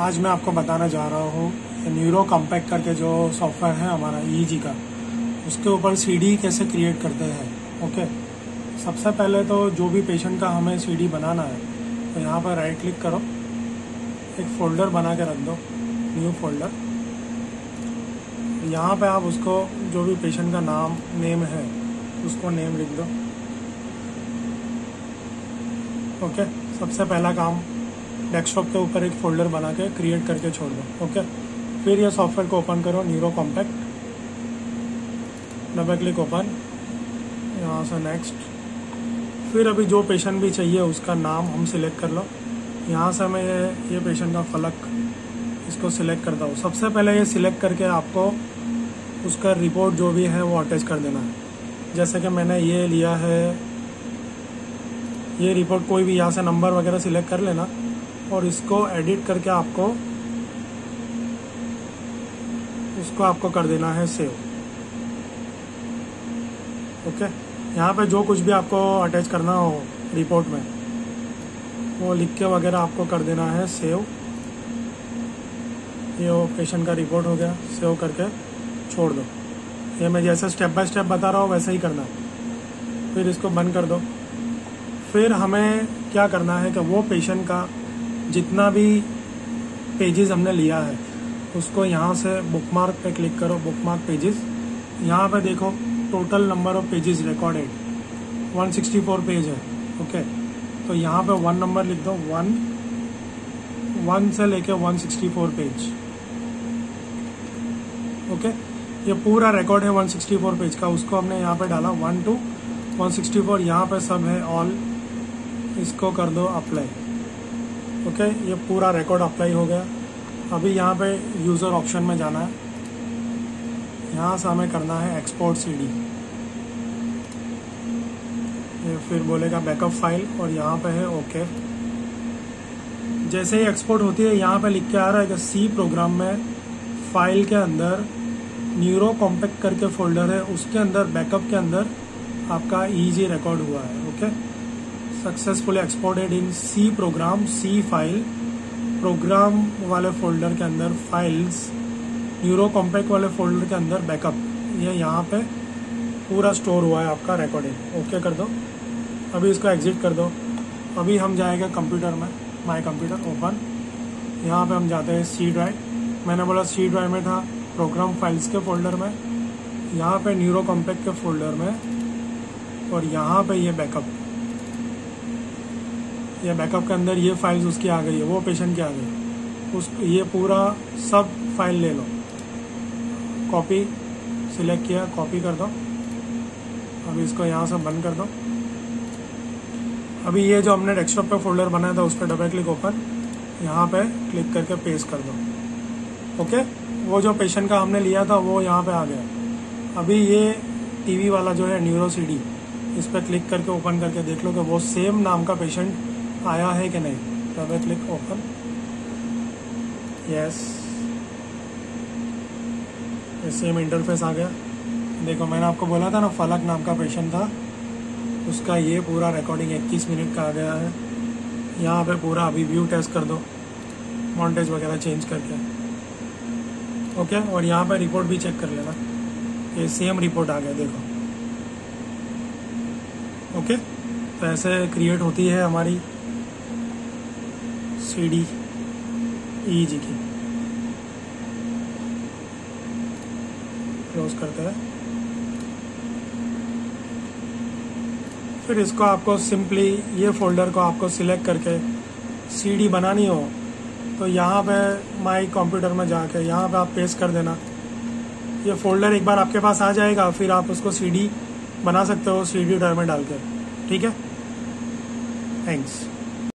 आज मैं आपको बताना जा रहा हूँ न्यूरो कॉम्पैक्ट करके जो सॉफ्टवेयर है हमारा ई e का, उसके ऊपर सीडी कैसे क्रिएट करते हैं ओके सबसे पहले तो जो भी पेशेंट का हमें सीडी बनाना है तो यहाँ पर राइट क्लिक करो, एक फोल्डर बना के रख दो न्यू फोल्डर यहाँ पे आप उसको, जो भी पेशेंट का नाम नेम है, उसको नेम लिख दो ओके सबसे पहला काम डेस्कटॉप के ऊपर एक फोल्डर बना के क्रिएट करके छोड़ दो ओके फिर ये सॉफ्टवेयर को ओपन करो Neuro Compact double click open यहाँ से नेक्स्ट फिर अभी जो पेशेंट भी चाहिए उसका नाम हम सिलेक्ट कर लो। यहाँ से मैं ये ये पेशेंट का फलक इसको सिलेक्ट करता हूँ। सबसे पहले ये सिलेक्ट करके आपको उसका रिपोर्ट जो भी है वो अटैच कर देना है। जैसे कि मैंने ये लिया है, ये रिपोर्ट कोई भी यहाँ से नंबर वगैरह सिलेक्ट कर लेना। और इसको एडिट करके आपको, इसको आपको कर देना है सेव ओके यहाँ पे जो कुछ भी आपको अटैच करना हो रिपोर्ट में, वो लिख के वगैरह आपको कर देना है सेव ये वो पेशेंट का रिपोर्ट हो गया सेव करके छोड़ दो. ये मैं जैसे स्टेप बाय स्टेप बता रहा हूँ, वैसे ही करना फिर इसको बंद कर दो. फिर हमें क्या करना है कि वो पेशेंट का जितना भी पेजेस हमने लिया है, उसको यहाँ से बुकमार्क पे क्लिक करो बुकमार्क पेजेस यहाँ पे देखो total number of pages recorded 164 page है ओके तो यहाँ पे वन नंबर लिख दो वन वन से लेके 164 पेज ओके ये पूरा रिकॉर्ड है 164 पेज का, उसको हमने यहाँ पे डाला वन टू 164 यहाँ पे सब है ऑल इसको कर दो अप्लाई ओके? ये पूरा रिकॉर्ड अप्लाई हो गया। अभी यहाँ पे यूज़र ऑप्शन में जाना है। यहाँ से हमें करना है एक्सपोर्ट सीडी ये फिर बोलेगा बैकअप फ़ाइल और यहाँ पे है ओके जैसे ही एक्सपोर्ट होती है, यहाँ पे लिख के आ रहा है कि सी प्रोग्राम में फ़ाइल के अंदर न्यूरो कॉम्पैक्ट करके फोल्डर है। उसके अंदर बैकअप के अंदर आपका ईजी रिकॉर्ड हुआ है। Okay? Successfully exported in C program C file program वाले फोल्डर के अंदर फाइल्स न्यूरो कॉम्पैक्ट वाले फोल्डर के अंदर बैकअप ये यहाँ पे पूरा स्टोर हुआ है आपका रिकॉर्डिंग ओके कर दो. अभी इसको एग्जिट कर दो. अभी हम जाएँगे कंप्यूटर में. माई कंप्यूटर ओपन यहाँ पे हम जाते हैं सी ड्राइव मैंने बोला सी ड्राइव में था. प्रोग्राम फाइल्स के फोल्डर में. यहाँ पे न्यूरो कॉम्पैक्ट के फोल्डर में. और यहाँ पे ये बैकअप या बैकअप के अंदर ये फाइल्स उसकी आ गई है, वो पेशेंट की आ गई उस, ये पूरा सब फ़ाइल ले लो। कॉपी सिलेक्ट किया कॉपी कर दो। अभी इसको यहाँ से बंद कर दो। अभी ये जो हमने डेस्कटॉप पे फोल्डर बनाया था, उस पर डबल क्लिक ओपन यहाँ पे क्लिक करके पेस्ट कर दो। ओके वो जो पेशेंट का हमने लिया था, वो यहाँ पे आ गया। अभी ये टीवी वाला जो है न्यूरो सीडी इस पर क्लिक करके ओपन करके देख लो कि वो सेम नाम का पेशेंट आया है कि नहीं? Double click open yes same interface आ गया। देखो, मैंने आपको बोला था ना, फलक नाम का पेशेंट था। उसका ये पूरा रिकॉर्डिंग 21 मिनट का आ गया है। यहाँ पे पूरा अभी व्यू टेस्ट कर दो। मॉन्टेज वगैरह चेंज करके। ओके और यहाँ पे रिपोर्ट भी चेक कर लेना। ये सेम रिपोर्ट आ गया, देखो। ओके तो ऐसे क्रिएट होती है हमारी सी डी ई जी की। क्लोज करते हैं। फिर इसको आपको सिंपली ये फोल्डर को आपको सिलेक्ट करके सीडी बनानी हो तो यहाँ पे माई कंप्यूटर में जाके यहाँ पे आप पेस्ट कर देना। ये फोल्डर एक बार आपके पास आ जाएगा, फिर आप उसको सीडी बना सकते हो सीडी ड्राइव में डाल कर ठीक है? थैंक्स